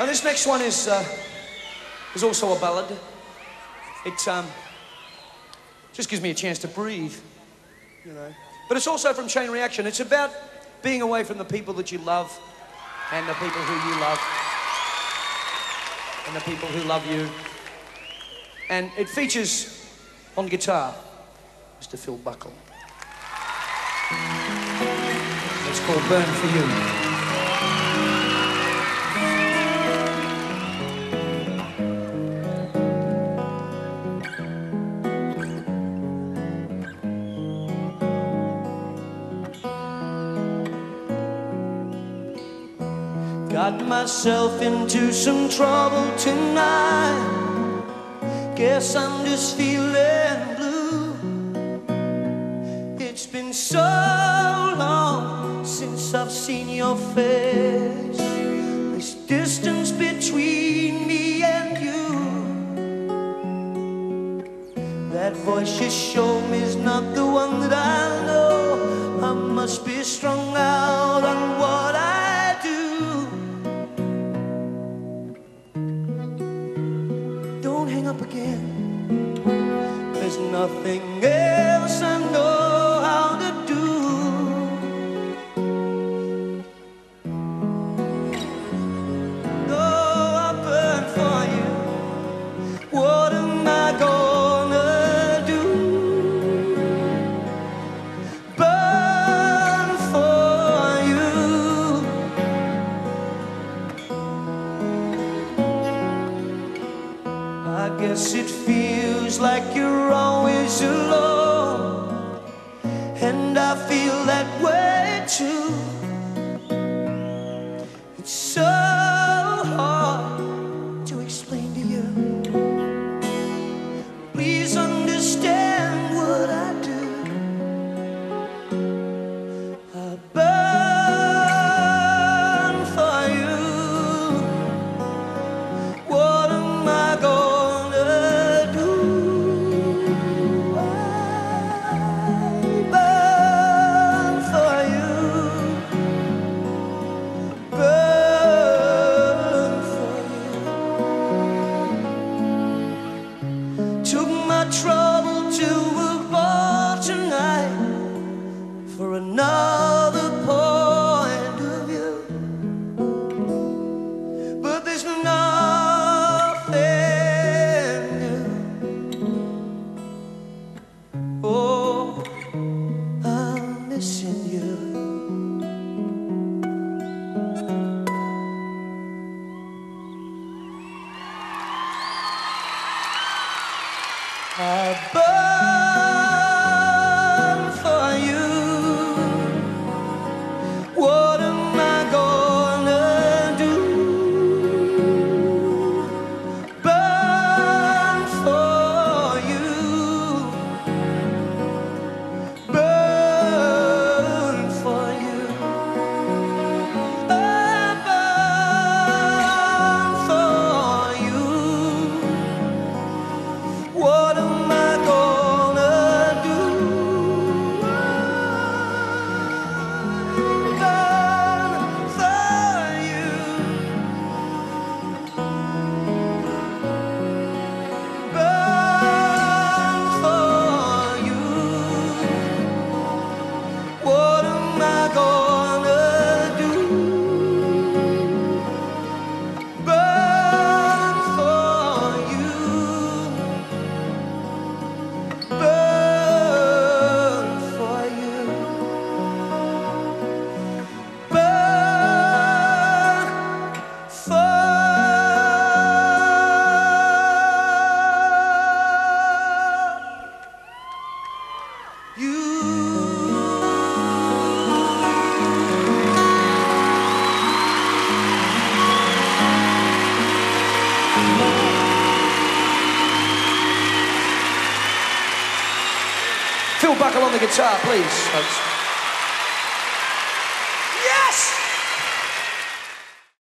Now this next one is uh, is also a ballad. It um, just gives me a chance to breathe, you know. But it's also from Chain Reaction. It's about being away from the people that you love and the people who you love and the people who love you. And it features on guitar Mr. Phil Buckle. It's called Burn for You. Got myself into some trouble tonight. Guess I'm just feeling blue. It's been so long since I've seen your face. This distance between me and you. That voice you show me is not the one that I know. I must be strung There's nothing else I know guess it feels like you're always alone, and I feel that way too. For another Buckle on the guitar, please.